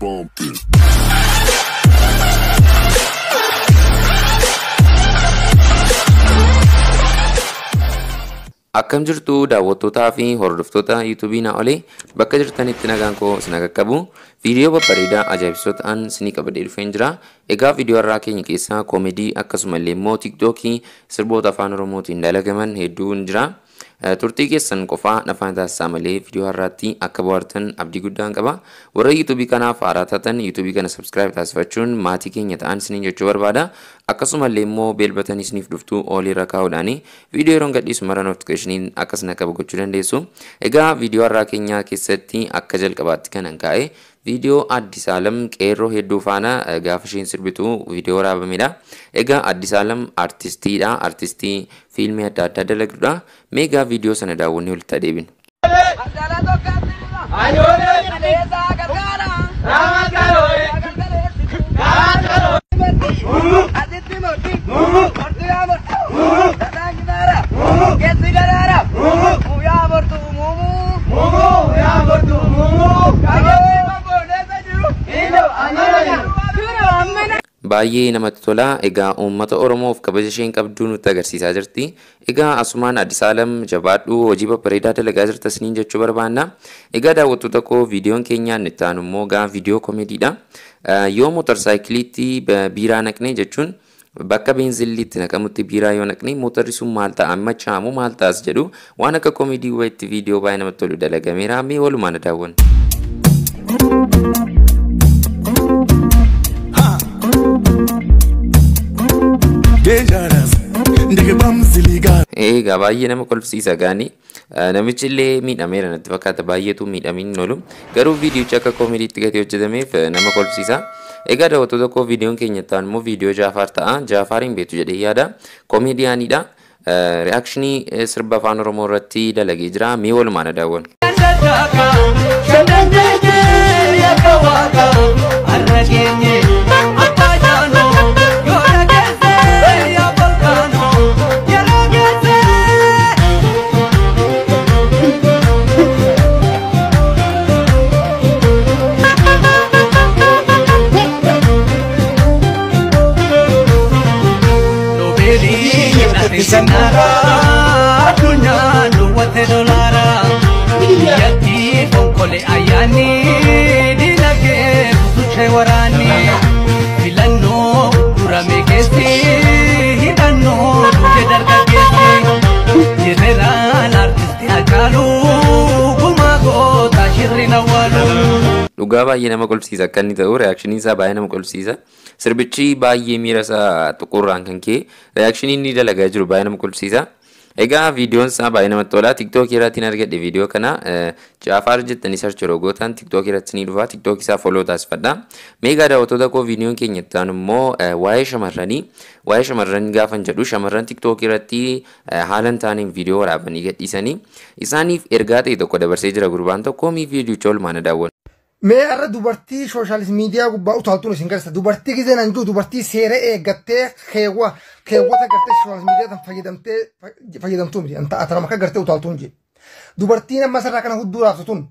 bumping. Akkam jirtu daawwattootaa fi hordoftoota yuutuubii na olee bakka jirtanitti nagaan koo isin qaqqabu viidiyoo babbareedaa ajaa'ibsiisoo ta'an isinii qabadee dhufeen jira. Egaa viidiyoo irraa keenya keessaa koomedii akkasumallee immoo tiiktookii sirboota afaan oromootiin dalagaman hedduun jira. Turtii keessan qofaa nafaan taasisaa malee viidiyoo har'aatti akka bohaartan abdii guddaan qaba. Warra yuutuubii kanaaf haaraa taatan yuutuubii kana sabskiraayib taasifachuun maatii keenya ta'an isiniin jechuu barbaada. Akkasumallee immoo beelbatanii isiniif dhuftuu oolii irra kaa'uudhaan viidiyoo yeroon gadhiisu mara notifikashiniin akkas na qaba gochuu dandeessu. Egaa viidiyoo har'aa keenyaa keessatti akka jalqabaatti kanan kaa'e viidiyoo Addis Alam qeerroo hedduu faana gaafashiin sirbitu viidiyoo raabamedha. Egaa Addis Alam artistiidha. Artistii fiilmii adda addaa dalagdudha. Meegaa viidiyoo sana daawwannee walitti adeebina. Asitti mootii. Orti yaa mootii. Dadaan gitaara. Geessi garaa. Baay'ee namatti tola. Egaa uummata Oromoof kabaja isheen qabdu nutti agarsiisaa jirti. Egaa asumaan Addisaalam jabaadhu hojii babbareedaa dalagaa jirta isiniin jechuu barbaanna. Egaa daawwattoota koo viidiyoon keenyaan itti aanu immoo gaa viidiyoo komeediidha. Yoo mootorsaayikiliitti biiraa naqnee jechuun bakka beenziliitti naqamutti biiraa yoo naqne mootorri sun maal ta'a machaamu maal ta'as jedhu waan akka komeedii wayitti viidiyoo baay'ee namatti tolu dalagameera. Mee walumaan daawwanna. Egaa baay'ee nama kolfisiisa gaanii namichi illee miidhameera natti fakkaata baay'eetu miidhamiin oolu garuu viidiyochi akka koomeediitti gadi hojjetameef nama kolfisiisa. Egaa daawwattoota koo viidiyoon keenya ta'an immoo viidiyoo Jaafaar ta'a. Jaafaariin beektu jedhee yaada. Koomeediyaaniidha. Reaakshinii sirba afaan Oromoo irratti dalagee jira. Mee walumaan Kedi Yatisa nara Akunya nuwate dolara Yati Bongkole ayani Dinage Kutuche warani Filano Kurame kesi Hidano Kuche darga kesi Yerera Lartisti akalu Kumago Tashirina Dhugaa baay'ee nama kolfisiisa akka inni ta'u reaakshinii isaa baay'ee nama kolfisiisa. Sirbichi baay'ee miira isaa xuqurraan kan ka'e reaakshinii inni dalagaa jiru baay'ee nama kolfisiisa. Egaa viidiyoon isaa baay'ee namatti tola. Tiktookii irratti argadhe viidiyoo kana Jaafaar jettanii sarchi rogootaan Tiktookii irratti ni dhufa. Tiktookii isaa foloo taasifadha. Meegaa daawwattoota koo viidiyoon keenya itti aanu immoo waa'ee shamarranii waa'ee shamarranii gaafan jedhu shamarran Tiktookii irratti haala hin taaneen viidiyoo waraabanii gadhiisanii isaaniif ergaa ta'e tokko dabarsee jira gurbaan tokko mii viidiyocha oolmaan daawwanna. Mee har'a dubartii sooshaal miidiyaa gubbaa utaaltuun isin garsiisa. Dubartii gisee nan jiru dubartii seera eeggattee keewwa keewwata gartee sooshaal miidiyaa tan fayyadamtee fayyadamtuu miti. Anta atana maka gartee utaaltuun jedhe. Dubartiin amma sarara kana hudduu raabsu tun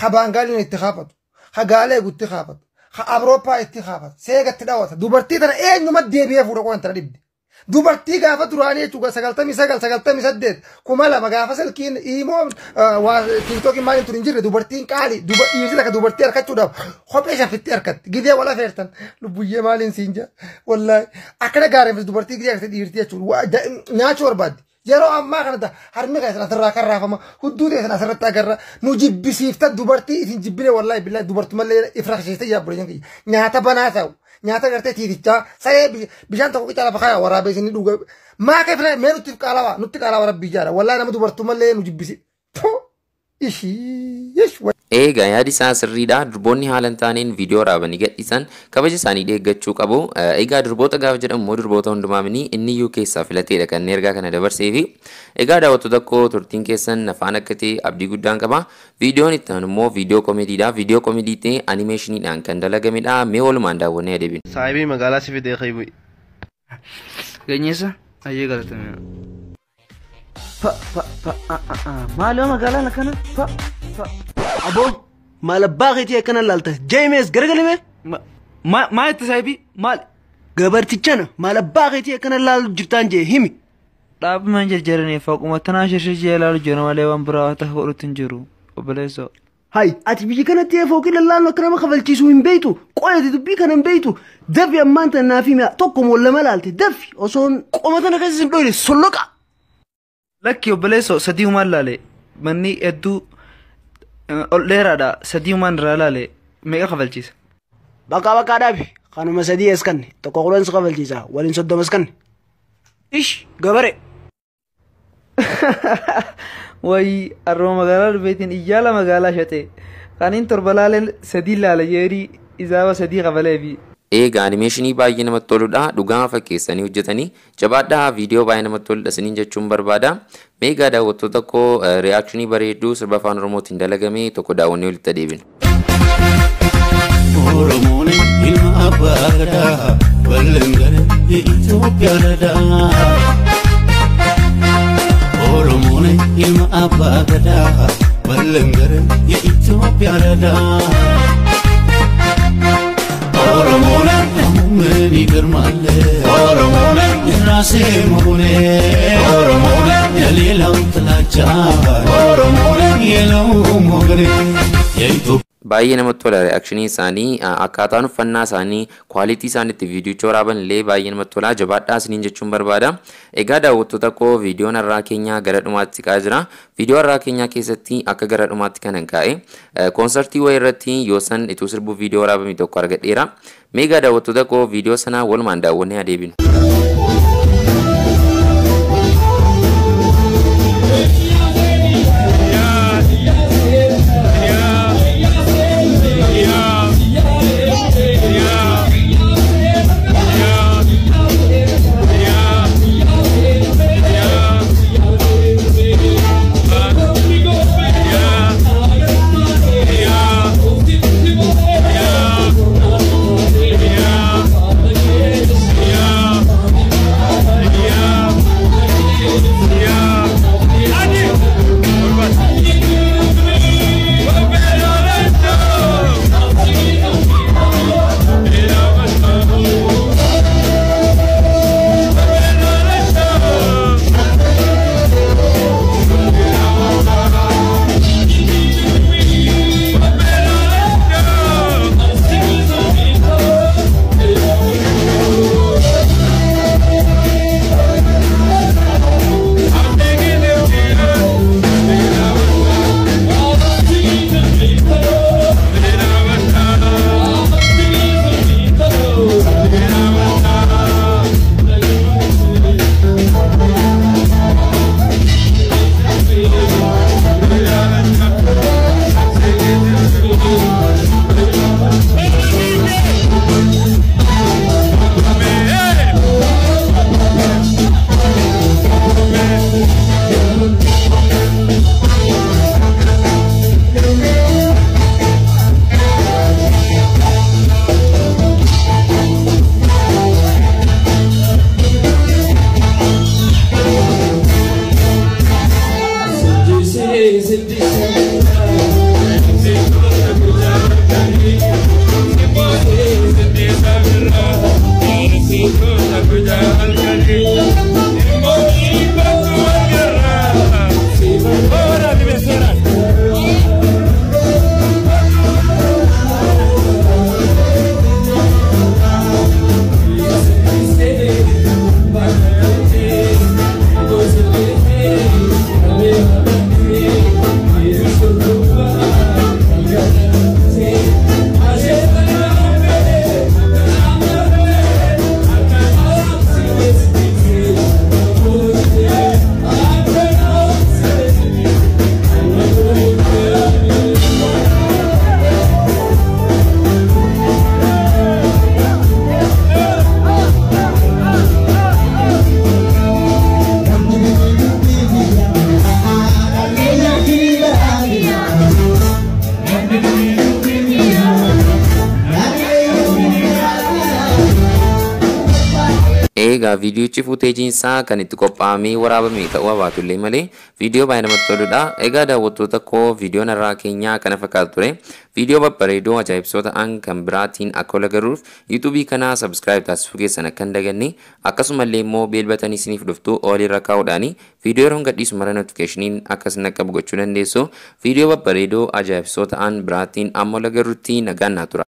ha baangaaliin itti kaafatu ha gaalee gutti kaafatu ha abroopaa itti kaafatu seegatti dhaawata. Dubartii tana eenyuma deebi'ee fuudha qoran tana dhibde. دوبرتي غافة دراني توكا سكالتامي سكال سكالتامي سدد كمالا ما غافة سلكين إيمو وا تيتوك ما ينطرين جيل دوبرتي كالي دوب يجي لك دوبرتي أركت تودا خب إيش في تركت جديا ولا فيرتن لبوي ما لين سينجا والله أكنا قارف دوبرتي جديا كتير تيا تود وا ناتشور بادي Yeroo ammaa kanatti harmi kan asirraa kan raafama hudduu ta'e asirratti agarra nu jibbisiifta dubartii isin jibbine wallaahi billaahi dubartummallee ifra kasheessite yaabbulee nyaata banaa ta'u. nyaata gartee tiitichaa saree bishaan tokko qixa lafa kaya waraabee isin dhuga maa kee fira mee nutti qaalawaa nutti qaalawaa rabbii jaara wallaahi nama dubartummallee nu jibbisi ishii yesh Egaa yaadi isaa sirriidha. Durboonni haala hin taaneen viidiyoo waraabanii gadhiisan kabaja isaanii eeggachuu qabu. Egaa durboota gaafa jedhamu immoo durboota hundumaamini inni iyyuu keessaa filateedha kan ergaa kana dabarsee fi egaa daawwattoota koo turtiin keessan nafaan akka ta'e abdii guddaan qaba. Viidiyoon itti aanu immoo viidiyoo komeediidha. Viidiyoo komeedii ta'e animeeshiniidhaan kan dalagamedha. Mee walumaan daawwannee adeebinu. Saahibii magaalaa si fidee qaybu. Geenyeessa ayyee galatame. ف ف ف مالو ما قال لك أنا ف ف ابو ما لباغتي كان لالته جيمس غرغلمه ما ما يتسايبي مال ገበርቲቸነ ማለባቄት የከነ ላሉ ጅርታ እንጀ ሂሚ ዳብ መንጀር ጀረኔ ፈቁመ ተናሸሽ ጀላሉ ጀነ ማለ ወን ብራ ተሆሩት እንጀሩ ኦበለሶ ሃይ አቲ ቢጂ ከነት የፎቂ ለላሉ ከነመ ከፈልቺሱ ሂም ቤቱ ቆየት ዱቢ ከነም ቤቱ ደፍ የማንተ ናፊ ሚያ ቶኮ ሞለመላልቲ ደፍ ኦሶን ቆመተነ ከዚህ ዶይለ ሶሎቃ ಲಕ್ಕಿ ಒಬ್ಬಲೇಸೋ ಸದಿಯುಮಲ್ಲಲೆ ಮನ್ನಿ ಎದ್ದು ಒಳ್ಳೇರಾಡ ಸದಿಯುಮನ್ ರಲಲೆ ಮೇಗ ಕವಲ್ಚೀಸ ಬಕ ಬಕ ಡಾಬಿ ಕಾನುಮ ಸದಿ ಎಸ್ಕನ್ನಿ ತಕೊಳನ್ಸ್ ಕವಲ್ಚೀಸ ಒಲಿನ್ ಸೊದ್ದಮ ಎಸ್ಕನ್ನಿ ಇಶ್ ಗಬರೆ ወይ ಅರ್ವ ಮಗಾಲ ಬೇತಿನ್ ಇಯ್ಯಾಲ ಮಗಾಲ ಶತೆ ಕಾನಿನ್ ತೊರ್ಬಲಾಲೆ ಸದಿ ಲಾಲ ಏರಿ ಇಜಾವ ಸದಿ ಕವಲೆ B kafalchiisa waliin soddoma as kanne. Ish gabare. wayi arroo magaalaa dhufeetiin iyyaala magaalaa shate kaniin torba laaleen sadii laala yeerii isaaba sadii qabaleefi. Egaa animeeshinii baay'ee namatti toludha. Dhugaa fakkeessanii hojjetanii jabaadhaa viidiyoo baay'ee namatti toludha isiniin jechuun barbaada. Meegaa daawwattoota koo reaakshinii bareedduu sirba afaan Oromootiin dalagame tokko daawwannee walitti adeemina. ኦሮሞን ይልማ አባገዳ ወለንገር የኢትዮጵያ ረዳ ኦሮሞን ይልማ አባገዳ ወለንገር የኢትዮጵያ ረዳ ኦሮሞን Naasee muulee Oromoodhaan jaliilaan filaachaa Oromoodhaan yeeloo mogaree. Baay'ee namatti tola reakshinii isaanii akkaataan uffannaa isaanii kwaalitii isaan itti viidiyocha waraaban illee baay'ee namatti tola jabaadhaa isiniin jechuun barbaada. Egaa daawwattoota koo viidiyoon har'aa keenyaa gara dhumaatti ka'aa jira. Viidiyoo har'aa keenyaa keessatti akka gara dhumaatti kan ka'e e, koonsartii wayii irratti yoosan ituu sirbu viidiyoo waraabame tokko argadheera. Meegaa daawwattoota koo viidiyoo sana walumaan daawwannee adeebinu. Egaa viidiyochi fuuteejiin isaa kan itti qophaa'amee waraabame ta'uu baatullee malee viidiyoo baay'ee namatti toludha. Egaa daawwattoota koo viidiyoon irraa keenyaa kana fakkaatu ture. Viidiyoo babbareedoo ajaa'ibsoota an kan biraatiin akka ol agarruuf yuutuubii kanaa sabskiraayib taasisuu keessan akka hin daganne akkasumallee immoo beelbatanii isiniif dhuftu oolirra kaa'uudhaani viidiyoo yeroo gadhiisu mara notifikashiniin akkasin akka gochuu dandeessu viidiyoo babbareedoo ajaa'ibsoota an biraatiin amma ol agarrutti nagaan naa tura.